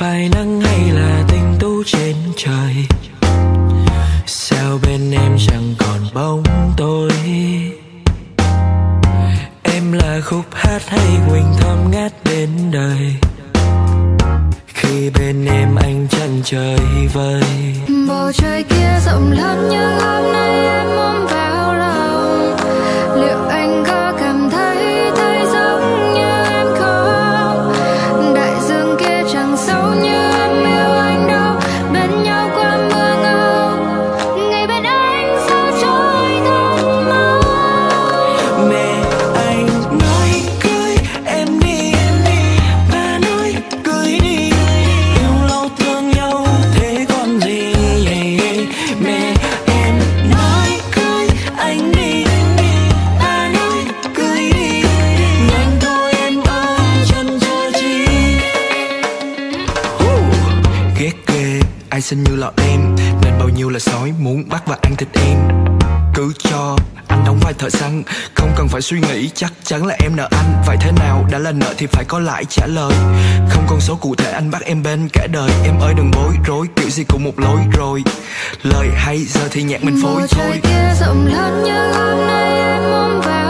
摆烂 là nợ thì phải có lãi trả lời. Không con số cụ thể anh bắt em bên cả đời. Em ơi đừng bối rối kiểu gì cũng một lối rồi. Lời hay giờ thì nhạc mình phối thôi kia rộng lớn như hôm nay em ôm vào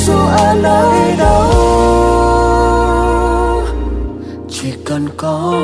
Hạnh dù ở nơi đâu Chỉ cần có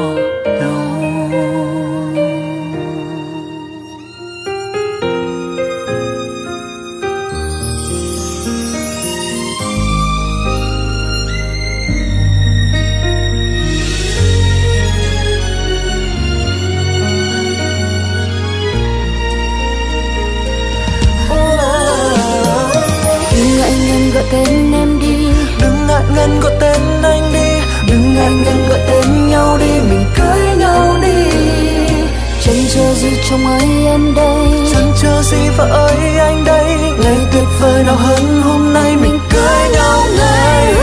trong ấy em đây. Chẳng chờ gì vợ ơi anh đây. Ngày tuyệt vời nào hơn hôm nay Mình cưới nhau ngay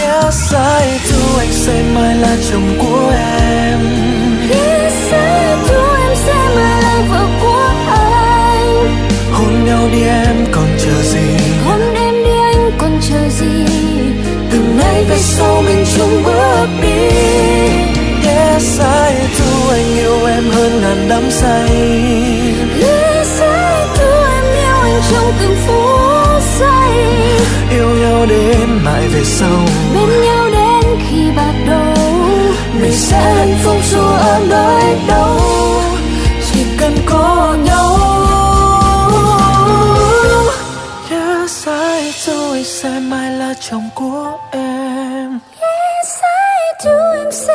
Yes I do Anh sẽ mãi là chồng của em. Khi sẽ thu em sẽ mãi là vợ của anh. Hôn nhau đi em còn chờ gì? Hôn em đi anh còn chờ gì? Từ nay về sau mình chung bước hơn ngàn đắm say. Sẽ thu em yêu anh trong từng phút giây. Yêu nhau đến mãi về sau. Bên nhau đến khi bạc đầu. Mình sẽ hạnh phúc dù ở nơi đâu. Chỉ cần có nhau. Yes I do Anh sẽ mãi là chồng của em. Lý sẽ thu em sẽ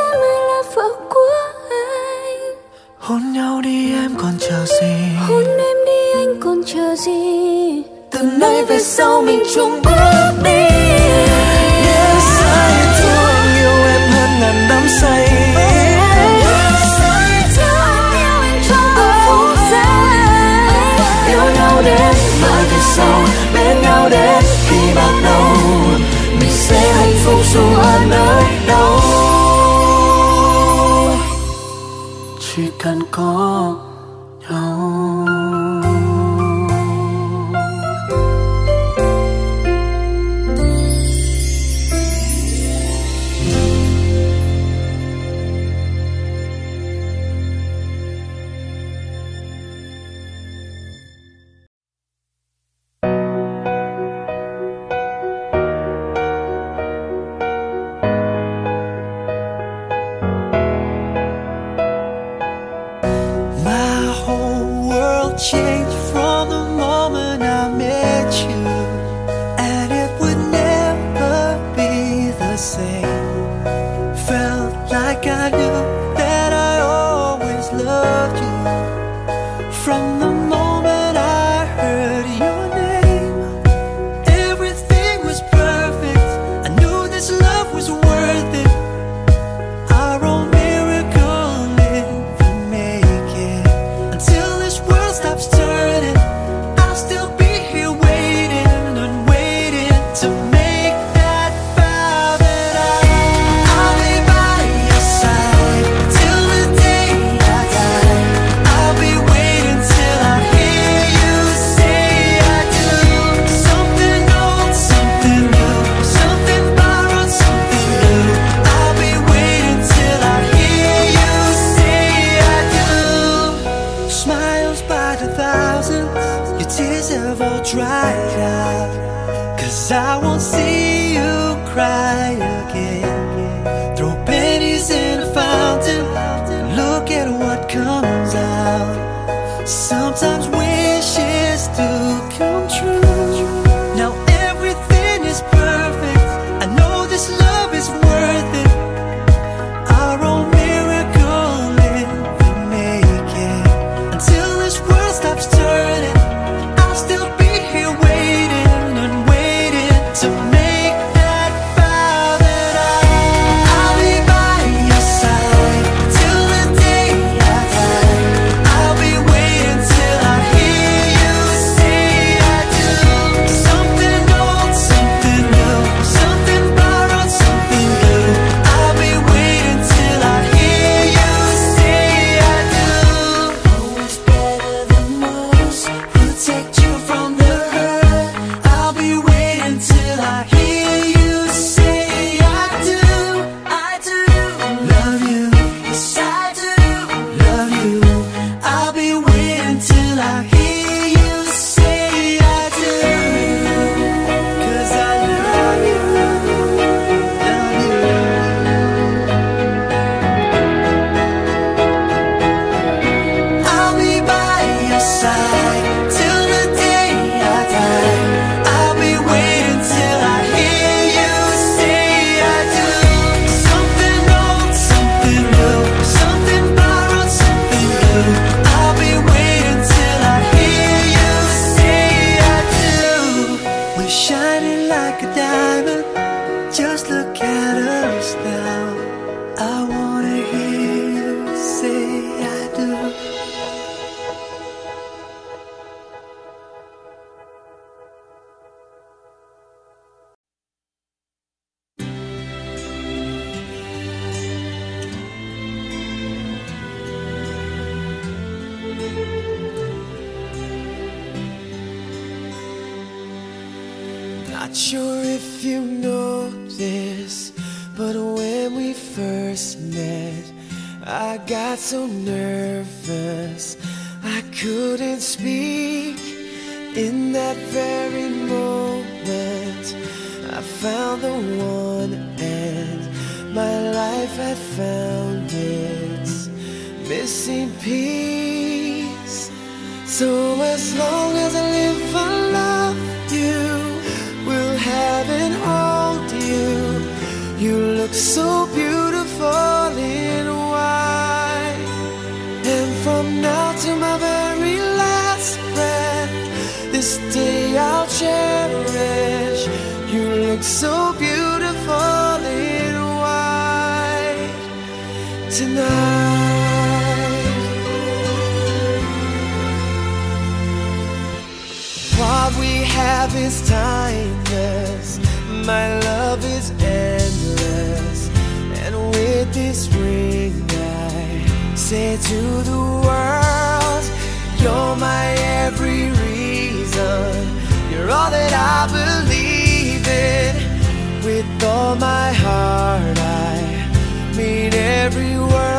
Hôn nhau đi em còn chờ gì? Hôn em đi anh còn chờ gì? Từ nay về sau mình chung bước đi. Yes I do Anh yêu em hơn ngàn đắm say cần có I got so nervous I couldn't speak. In that very moment I found the one and My life had found its missing piece. So as long as I live I love you Will heaven hold you You look so beautiful. cherish. You look so beautiful in white tonight. What we have is timeless. My love is endless. And with this ring, I say to the world, You're my every all that I believe in. With all my heart, I mean every word.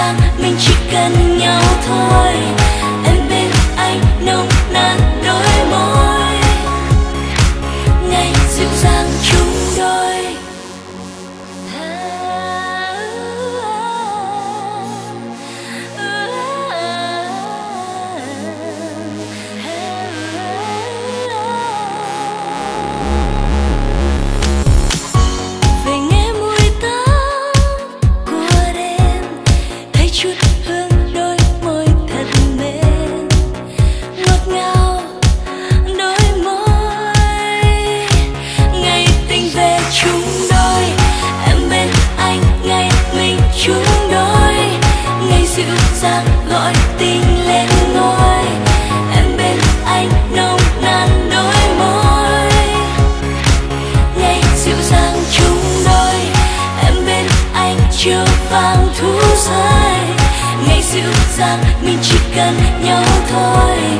gian mình chỉ cần nhau thôi. rằng mình chỉ cần nhau thôi.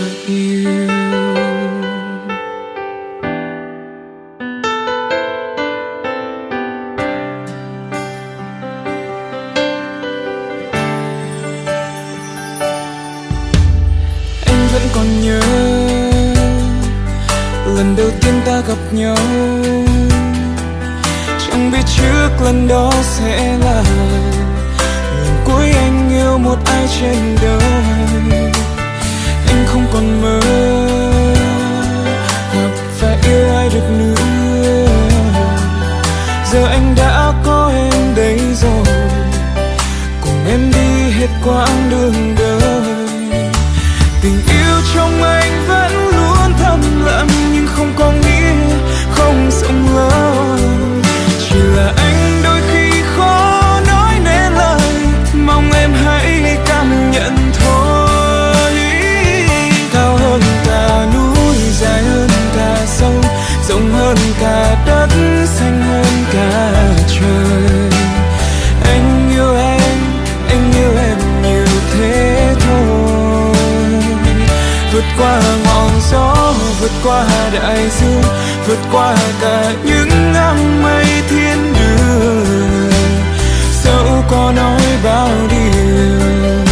bao điều.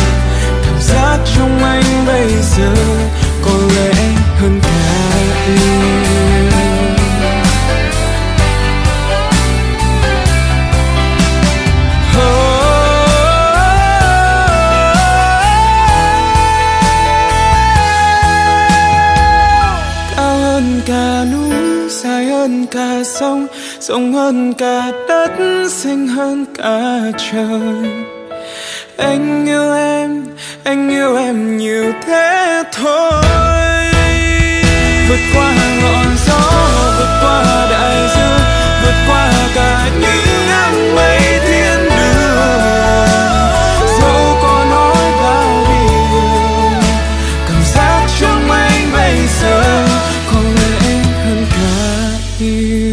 Cảm giác trong anh bây giờ có lẽ hơn cả yêu cả sông, rộng hơn cả đất, xinh hơn cả trời anh yêu em, anh yêu em nhiều thế thôi. Vượt qua ngọn gió, vượt qua đại dương, vượt qua cả những ngang mây thiên đường. Dẫu có nói bao điều cảm giác trong anh bây giờ có lẽ hơn cả yêu.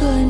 cơn